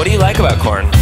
What do you like about corn?